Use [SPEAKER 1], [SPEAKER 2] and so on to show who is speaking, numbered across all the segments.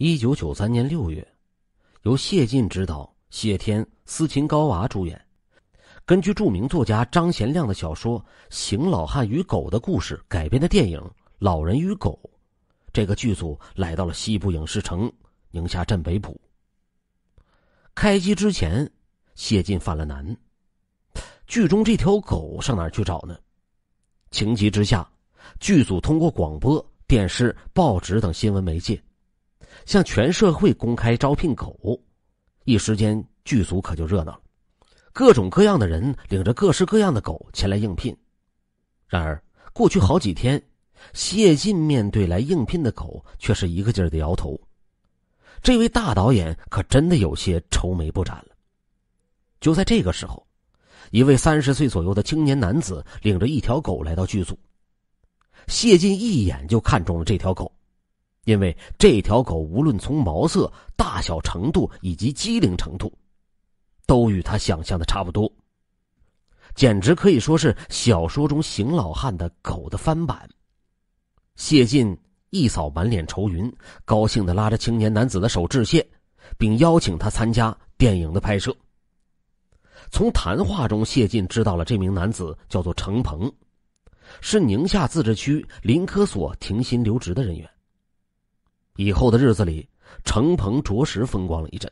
[SPEAKER 1] 一九九三年六月，由谢晋执导、谢天、斯琴高娃主演，根据著名作家张贤亮的小说《邢老汉与狗的故事》改编的电影《老人与狗》，这个剧组来到了西部影视城宁夏镇北浦。开机之前，谢晋犯了难，剧中这条狗上哪儿去找呢？情急之下，剧组通过广播电视、报纸等新闻媒介。向全社会公开招聘狗，一时间剧组可就热闹了，各种各样的人领着各式各样的狗前来应聘。然而，过去好几天，谢晋面对来应聘的狗，却是一个劲儿的摇头。这位大导演可真的有些愁眉不展了。就在这个时候，一位三十岁左右的青年男子领着一条狗来到剧组，谢晋一眼就看中了这条狗。因为这条狗无论从毛色、大小程度以及机灵程度，都与他想象的差不多，简直可以说是小说中邢老汉的狗的翻版。谢晋一扫满脸愁云，高兴的拉着青年男子的手致谢，并邀请他参加电影的拍摄。从谈话中，谢晋知道了这名男子叫做程鹏，是宁夏自治区林科所停薪留职的人员。以后的日子里，程鹏着实风光了一阵。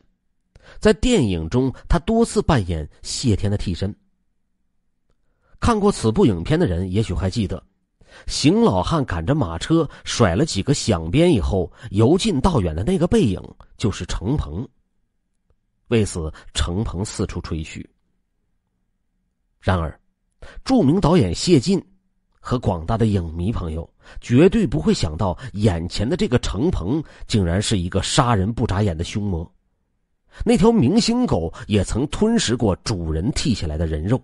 [SPEAKER 1] 在电影中，他多次扮演谢天的替身。看过此部影片的人，也许还记得，邢老汉赶着马车甩了几个响鞭以后，由近到远的那个背影，就是程鹏。为此，程鹏四处吹嘘。然而，著名导演谢晋。和广大的影迷朋友绝对不会想到，眼前的这个程鹏竟然是一个杀人不眨眼的凶魔。那条明星狗也曾吞噬过主人剃下来的人肉。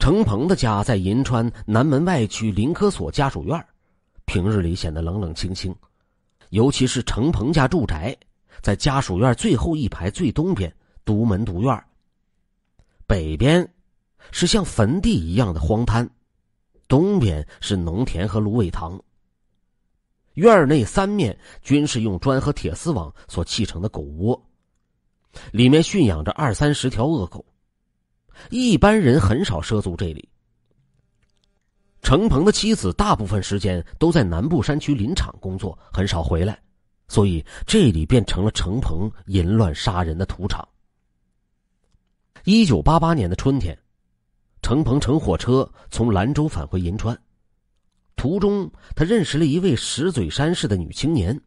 [SPEAKER 1] 程鹏的家在银川南门外区林科所家属院，平日里显得冷冷清清，尤其是程鹏家住宅在家属院最后一排最东边，独门独院，北边。是像坟地一样的荒滩，东边是农田和芦苇塘。院内三面均是用砖和铁丝网所砌成的狗窝，里面驯养着二三十条恶狗，一般人很少涉足这里。程鹏的妻子大部分时间都在南部山区林场工作，很少回来，所以这里变成了程鹏淫乱杀人的土场。一九八八年的春天。程鹏乘火车从兰州返回银川，途中他认识了一位石嘴山市的女青年。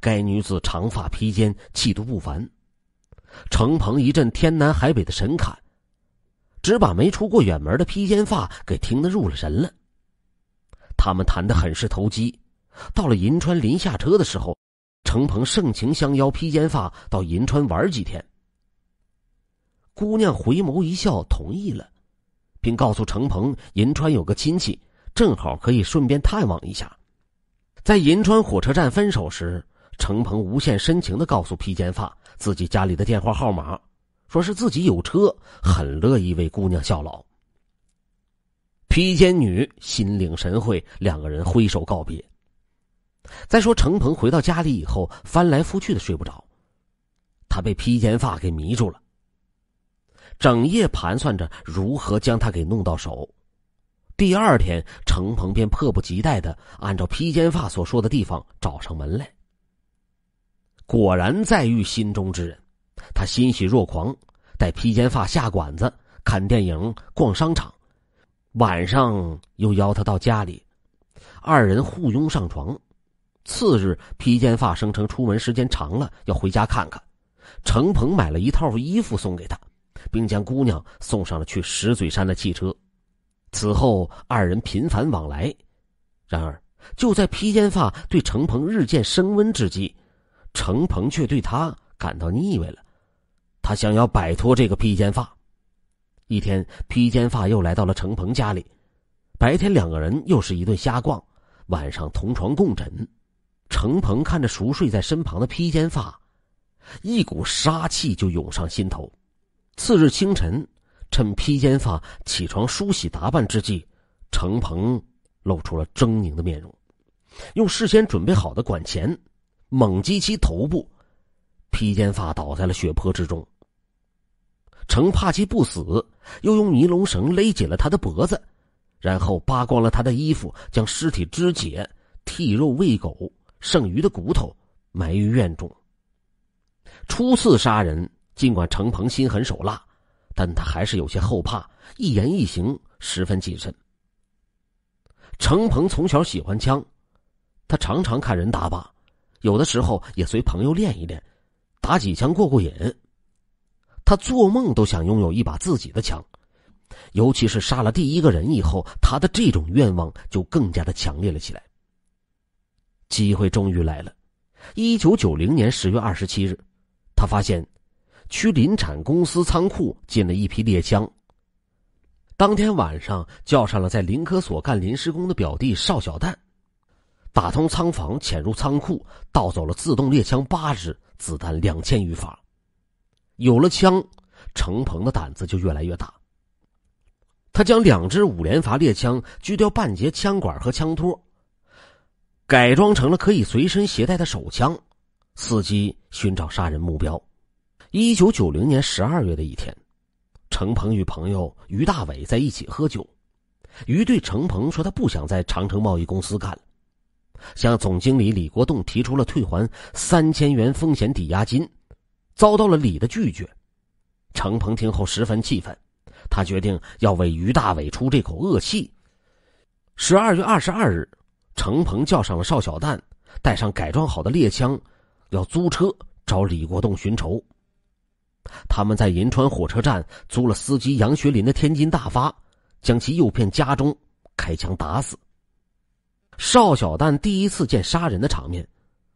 [SPEAKER 1] 该女子长发披肩，气度不凡。程鹏一阵天南海北的神侃，只把没出过远门的披肩发给听得入了神了。他们谈得很是投机。到了银川临下车的时候，程鹏盛情相邀披肩发到银川玩几天。姑娘回眸一笑，同意了。并告诉程鹏，银川有个亲戚，正好可以顺便探望一下。在银川火车站分手时，程鹏无限深情的告诉披肩发自己家里的电话号码，说是自己有车，很乐意为姑娘效劳。披肩女心领神会，两个人挥手告别。再说程鹏回到家里以后，翻来覆去的睡不着，他被披肩发给迷住了。整夜盘算着如何将他给弄到手。第二天，程鹏便迫不及待的按照披肩发所说的地方找上门来。果然再遇心中之人，他欣喜若狂，带披肩发下馆子、看电影、逛商场，晚上又邀他到家里，二人互拥上床。次日，披肩发声称出门时间长了，要回家看看。程鹏买了一套衣服送给他。并将姑娘送上了去石嘴山的汽车，此后二人频繁往来。然而，就在披肩发对程鹏日渐升温之际，程鹏却对他感到腻味了。他想要摆脱这个披肩发。一天，披肩发又来到了程鹏家里，白天两个人又是一顿瞎逛，晚上同床共枕。程鹏看着熟睡在身旁的披肩发，一股杀气就涌上心头。次日清晨，趁披肩发起床梳洗打扮之际，程鹏露出了狰狞的面容，用事先准备好的管钳猛击其头部，披肩发倒在了血泊之中。程怕其不死，又用尼龙绳勒紧了他的脖子，然后扒光了他的衣服，将尸体肢解、剔肉喂狗，剩余的骨头埋于院中。初次杀人，尽管程鹏心狠手辣，但他还是有些后怕，一言一行十分谨慎。程鹏从小喜欢枪，他常常看人打靶，有的时候也随朋友练一练，打几枪过过瘾。他做梦都想拥有一把自己的枪，尤其是杀了第一个人以后，他的这种愿望就更加的强烈了起来。机会终于来了，一九九零年十月二十七日，他发现区林产公司仓库进了一批猎枪。当天晚上，叫上了在林科所干临时工的表弟邵小蛋，打通仓房，潜入仓库，盗走了自动猎枪八支，子弹两千余发。有了枪，程鹏的胆子就越来越大。他将两支五连发猎枪锯掉半截枪管和枪托，改装成了可以随身携带的手枪，伺机寻找杀人目标。一九九零年十二月的一天，程鹏与朋友于大伟在一起喝酒。于对程鹏说：“他不想在长城贸易公司干了，向总经理李国栋提出了退还三千元风险抵押金。”遭到了李的拒绝，程鹏听后十分气愤，他决定要为于大伟出这口恶气。十二月二十二日，程鹏叫上了邵小蛋，带上改装好的猎枪，要租车找李国栋寻仇。他们在银川火车站租了司机杨学林的天津大发，将其诱骗家中，开枪打死。邵小蛋第一次见杀人的场面，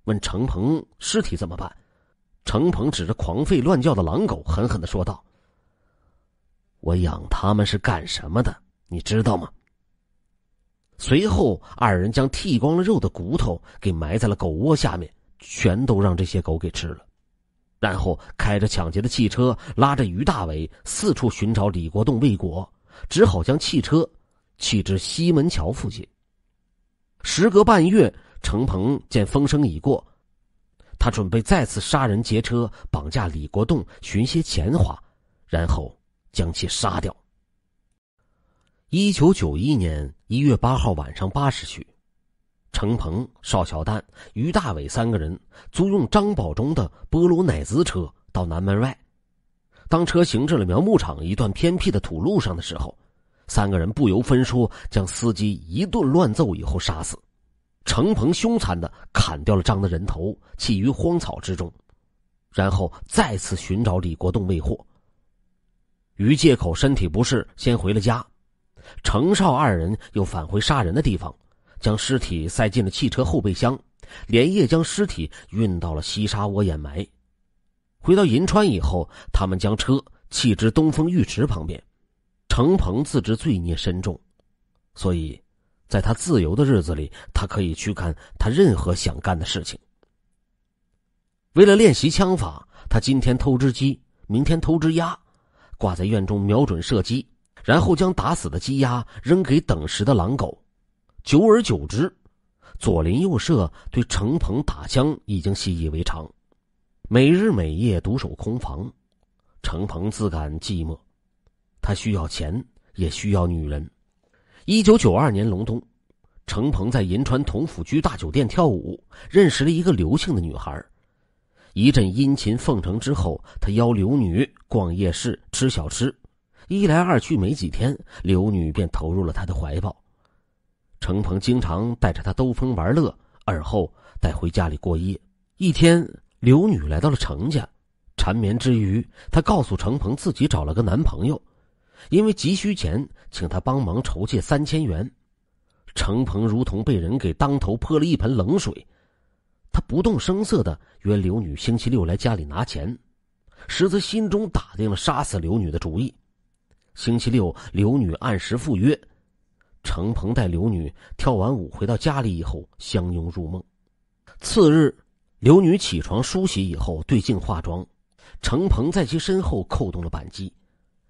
[SPEAKER 1] 问程鹏尸体怎么办。程鹏指着狂吠乱叫的狼狗，狠狠的说道：“我养他们是干什么的？你知道吗？”随后，二人将剃光了肉的骨头给埋在了狗窝下面，全都让这些狗给吃了。然后，开着抢劫的汽车，拉着于大伟四处寻找李国栋未果，只好将汽车弃至西门桥附近。时隔半月，程鹏见风声已过。他准备再次杀人劫车，绑架李国栋，寻些钱花，然后将其杀掉。一九九一年一月八号晚上八时许，程鹏、邵小旦、于大伟三个人租用张保忠的波罗乃兹车到南门外。当车行至了苗木场一段偏僻的土路上的时候，三个人不由分说将司机一顿乱揍，以后杀死。程鹏凶残的砍掉了张的人头，弃于荒草之中，然后再次寻找李国栋未获。于借口身体不适，先回了家。程少二人又返回杀人的地方，将尸体塞进了汽车后备箱，连夜将尸体运到了西沙窝掩埋。回到银川以后，他们将车弃之东风浴池旁边。程鹏自知罪孽深重，所以。在他自由的日子里，他可以去干他任何想干的事情。为了练习枪法，他今天偷只鸡，明天偷只鸭，挂在院中瞄准射击，然后将打死的鸡鸭扔给等食的狼狗。久而久之，左邻右舍对程鹏打枪已经习以为常。每日每夜独守空房，程鹏自感寂寞。他需要钱，也需要女人。一九九二年隆冬，程鹏在银川同府居大酒店跳舞，认识了一个刘姓的女孩。一阵殷勤奉承之后，他邀刘女逛夜市、吃小吃。一来二去，没几天，刘女便投入了他的怀抱。程鹏经常带着她兜风玩乐，而后带回家里过夜。一天，刘女来到了程家，缠绵之余，她告诉程鹏自己找了个男朋友。因为急需钱，请他帮忙筹借三千元。程鹏如同被人给当头泼了一盆冷水，他不动声色的约刘女星期六来家里拿钱，实则心中打定了杀死刘女的主意。星期六，刘女按时赴约，程鹏带刘女跳完舞回到家里以后，相拥入梦。次日，刘女起床梳洗以后，对镜化妆，程鹏在其身后扣动了扳机。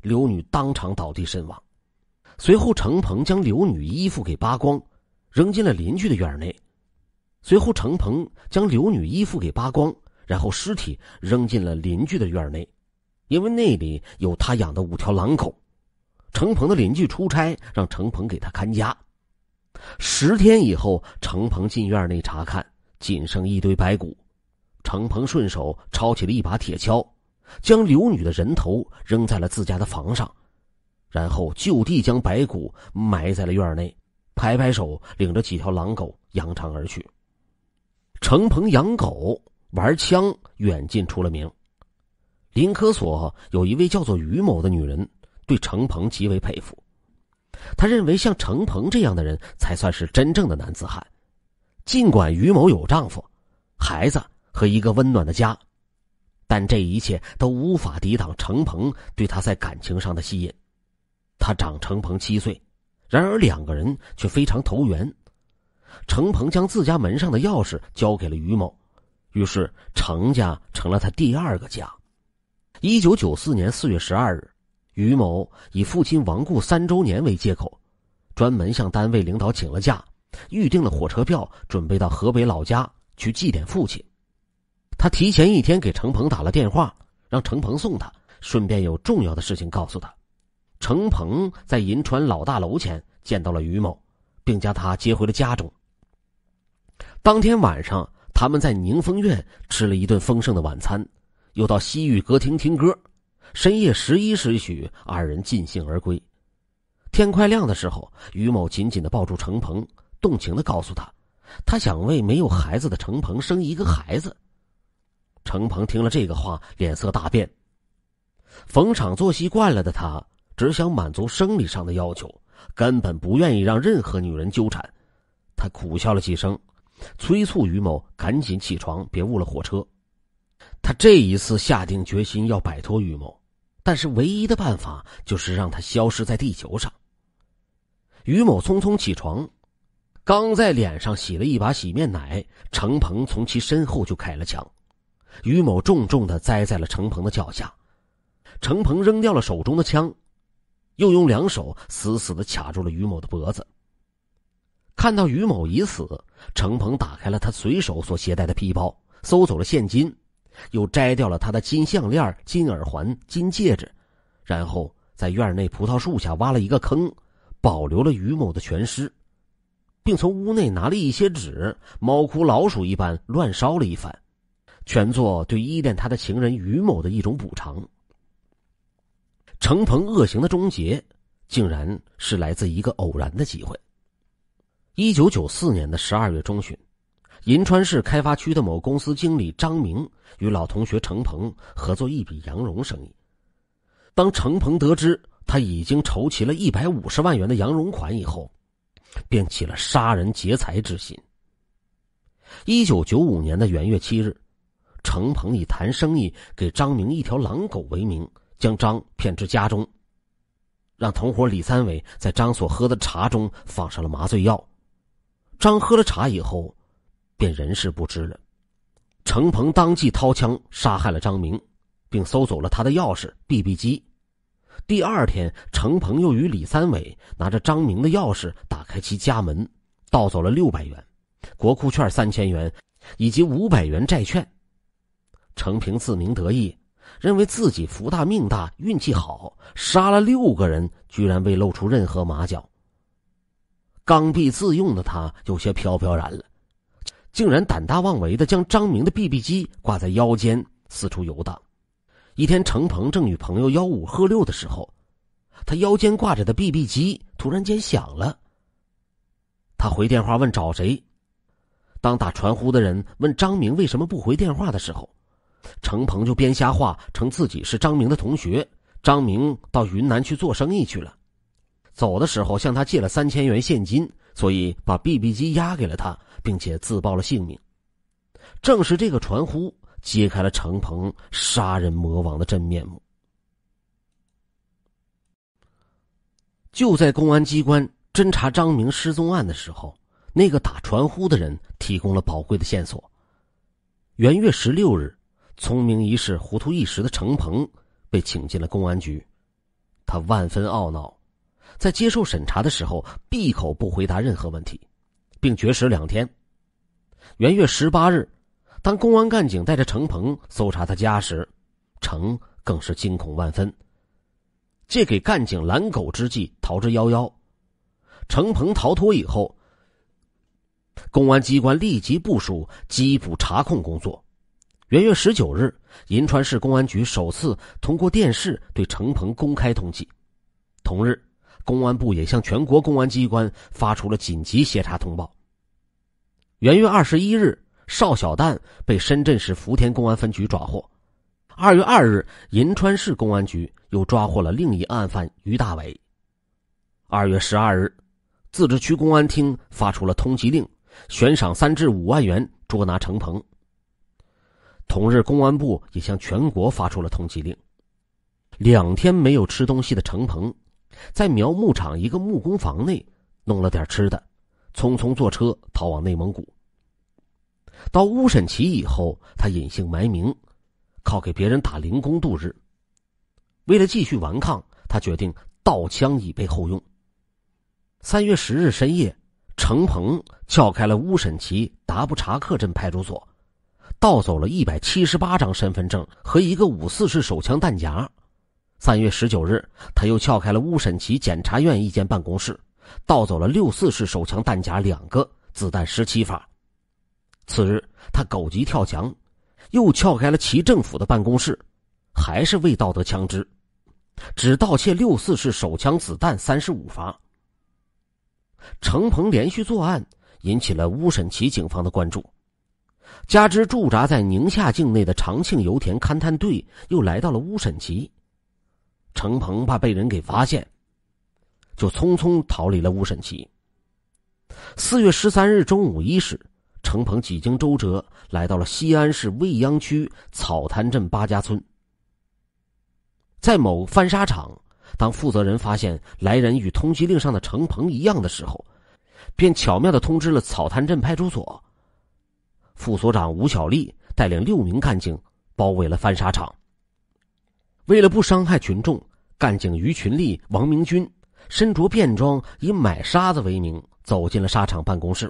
[SPEAKER 1] 刘女当场倒地身亡，随后程鹏将刘女衣服给扒光，扔进了邻居的院内，随后，程鹏将刘女衣服给扒光，然后尸体扔进了邻居的院内，因为那里有他养的五条狼狗。程鹏的邻居出差，让程鹏给他看家。十天以后，程鹏进院内查看，仅剩一堆白骨。程鹏顺手抄起了一把铁锹，将刘女的人头扔在了自家的房上，然后就地将白骨埋在了院内，拍拍手，领着几条狼狗扬长而去。程鹏养狗玩枪，远近出了名。林科所有一位叫做于某的女人，对程鹏极为佩服。他认为像程鹏这样的人才算是真正的男子汉。尽管于某有丈夫、孩子和一个温暖的家，但这一切都无法抵挡程鹏对他在感情上的吸引。他长程鹏七岁，然而两个人却非常投缘。程鹏将自家门上的钥匙交给了于某，于是程家成了他第二个家。一九九四年四月十二日，于某以父亲亡故三周年为借口，专门向单位领导请了假，预订了火车票，准备到河北老家去祭奠父亲。他提前一天给程鹏打了电话，让程鹏送他，顺便有重要的事情告诉他。程鹏在银川老大楼前见到了于某，并将他接回了家中。当天晚上，他们在宁丰苑吃了一顿丰盛的晚餐，又到西域歌厅听歌。深夜十一时许，二人尽兴而归。天快亮的时候，于某紧紧的抱住程鹏，动情的告诉他，他想为没有孩子的程鹏生一个孩子。程鹏听了这个话，脸色大变。逢场作戏惯了的他，只想满足生理上的要求，根本不愿意让任何女人纠缠。他苦笑了几声。催促于某赶紧起床，别误了火车。他这一次下定决心要摆脱于某，但是唯一的办法就是让他消失在地球上。于某匆匆起床，刚在脸上洗了一把洗面奶，程鹏从其身后就开了枪。于某重重的栽在了程鹏的脚下，程鹏扔掉了手中的枪，又用两手死死的卡住了于某的脖子。看到于某已死，程鹏打开了他随手所携带的皮包，搜走了现金，又摘掉了他的金项链、金耳环、金戒指，然后在院内葡萄树下挖了一个坑，保留了于某的全尸，并从屋内拿了一些纸，猫哭老鼠一般乱烧了一番，全作对依恋他的情人于某的一种补偿。程鹏恶行的终结，竟然是来自一个偶然的机会。一九九四年的十二月中旬，银川市开发区的某公司经理张明与老同学程鹏合作一笔羊绒生意。当程鹏得知他已经筹齐了一百五十万元的羊绒款以后，便起了杀人劫财之心。一九九五年的元月七日，程鹏以谈生意给张明一条狼狗为名，将张骗至家中，让同伙李三伟在张所喝的茶中放上了麻醉药。张喝了茶以后，便人事不知了。程鹏当即掏枪杀害了张明，并搜走了他的钥匙、BB 机。第二天，程鹏又与李三伟拿着张明的钥匙打开其家门，盗走了六百元、国库券三千元以及五百元债券。程平自鸣得意，认为自己福大命大、运气好，杀了六个人，居然未露出任何马脚。刚愎自用的他有些飘飘然了，竟然胆大妄为的将张明的 BB 机挂在腰间四处游荡。一天，程鹏正与朋友吆五喝六的时候，他腰间挂着的 BB 机突然间响了。他回电话问找谁，当打传呼的人问张明为什么不回电话的时候，程鹏就编瞎话，称自己是张明的同学，张明到云南去做生意去了。走的时候向他借了三千元现金，所以把 BB 机押给了他，并且自报了姓名。正是这个传呼揭开了程鹏杀人魔王的真面目。就在公安机关侦查张明失踪案的时候，那个打传呼的人提供了宝贵的线索。元月十六日，聪明一世、糊涂一时的程鹏被请进了公安局，他万分懊恼。在接受审查的时候，闭口不回答任何问题，并绝食两天。元月十八日，当公安干警带着程鹏搜查他家时，程更是惊恐万分。借给干警拦狗之计，逃之夭夭。程鹏逃脱以后，公安机关立即部署缉捕查控工作。元月十九日，银川市公安局首次通过电视对程鹏公开通缉。同日，公安部也向全国公安机关发出了紧急协查通报。元月二十一日，邵小蛋被深圳市福田公安分局抓获。二月二日，银川市公安局又抓获了另一案犯于大伟。二月十二日，自治区公安厅发出了通缉令，悬赏三至五万元捉拿程鹏。同日，公安部也向全国发出了通缉令。两天没有吃东西的程鹏，在苗木场一个木工房内弄了点吃的，匆匆坐车逃往内蒙古。到乌审旗以后，他隐姓埋名。靠给别人打零工度日。为了继续顽抗，他决定盗枪以备后用。三月十日深夜，程鹏撬开了乌审旗达布查克镇派出所，盗走了一百七十八张身份证和一个五四式手枪弹夹。三月十九日，他又撬开了乌审旗检察院一间办公室，盗走了六四式手枪弹夹两个，子弹十七发。次日，他狗急跳墙。又撬开了其政府的办公室，还是未盗得枪支，只盗窃六四式手枪子弹三十五发。程鹏连续作案，引起了乌审旗警方的关注。加之驻扎在宁夏境内的长庆油田勘探队又来到了乌审旗，程鹏怕被人给发现，就匆匆逃离了乌审旗。四月十三日中午一时。程鹏几经周折，来到了西安市未央区草滩镇八家村。在某翻砂厂，当负责人发现来人与通缉令上的程鹏一样的时候，便巧妙的通知了草滩镇派出所。副所长吴小丽带领六名干警包围了翻砂厂。为了不伤害群众，干警于群力、王明军身着便装，以买沙子为名走进了沙场办公室。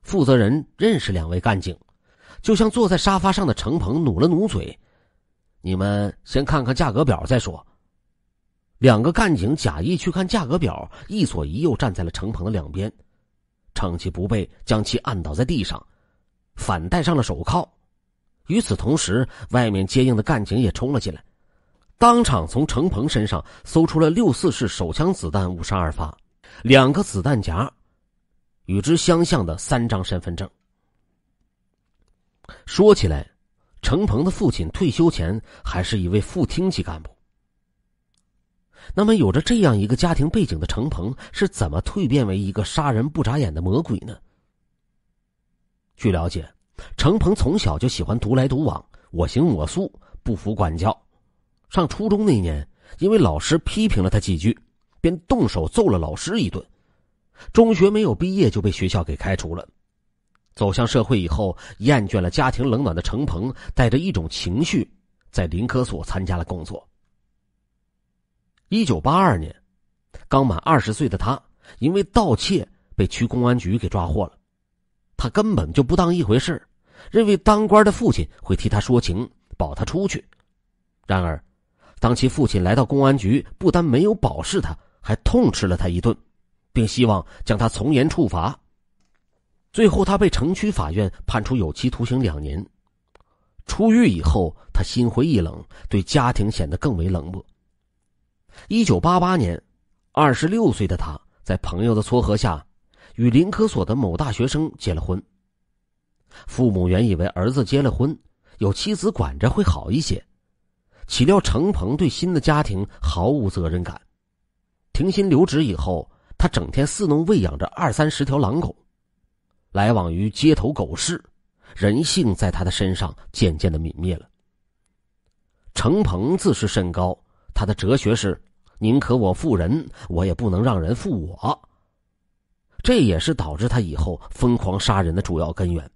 [SPEAKER 1] 负责人认识两位干警，就向坐在沙发上的程鹏努了努嘴：“你们先看看价格表再说。”两个干警假意去看价格表，一左一右站在了程鹏的两边，趁其不备，将其按倒在地上，反戴上了手铐。与此同时，外面接应的干警也冲了进来，当场从程鹏身上搜出了六四式手枪子弹五十二发，两个子弹夹。与之相像的三张身份证。说起来，程鹏的父亲退休前还是一位副厅级干部。那么，有着这样一个家庭背景的程鹏，是怎么蜕变为一个杀人不眨眼的魔鬼呢？据了解，程鹏从小就喜欢独来独往，我行我素，不服管教。上初中那年，因为老师批评了他几句，便动手揍了老师一顿。中学没有毕业就被学校给开除了。走向社会以后，厌倦了家庭冷暖的程鹏，带着一种情绪，在林科所参加了工作。一九八二年，刚满二十岁的他，因为盗窃被区公安局给抓获了。他根本就不当一回事认为当官的父亲会替他说情，保他出去。然而，当其父亲来到公安局，不但没有保释他，还痛斥了他一顿。并希望将他从严处罚。最后，他被城区法院判处有期徒刑两年。出狱以后，他心灰意冷，对家庭显得更为冷漠。一九八八年，二十六岁的他在朋友的撮合下，与林科所的某大学生结了婚。父母原以为儿子结了婚，有妻子管着会好一些，岂料程鹏对新的家庭毫无责任感。停薪留职以后。他整天伺弄喂养着二三十条狼狗，来往于街头狗市，人性在他的身上渐渐的泯灭了。程鹏自视甚高，他的哲学是：宁可我负人，我也不能让人负我。这也是导致他以后疯狂杀人的主要根源。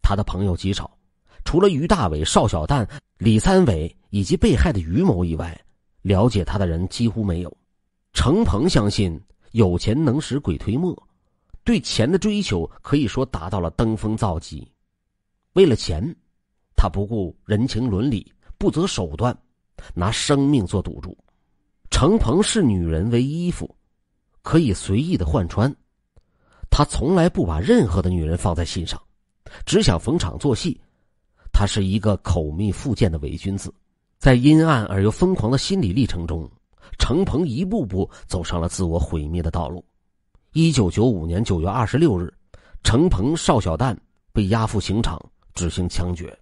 [SPEAKER 1] 他的朋友极少，除了于大伟、邵小蛋、李三伟以及被害的于某以外，了解他的人几乎没有。程鹏相信有钱能使鬼推磨，对钱的追求可以说达到了登峰造极。为了钱，他不顾人情伦理，不择手段，拿生命做赌注。程鹏视女人为衣服，可以随意的换穿，他从来不把任何的女人放在心上，只想逢场作戏。他是一个口蜜腹剑的伪君子，在阴暗而又疯狂的心理历程中，程鹏一步步走上了自我毁灭的道路。一九九五年九月二十六日，程鹏、邵小旦被押赴刑场执行枪决。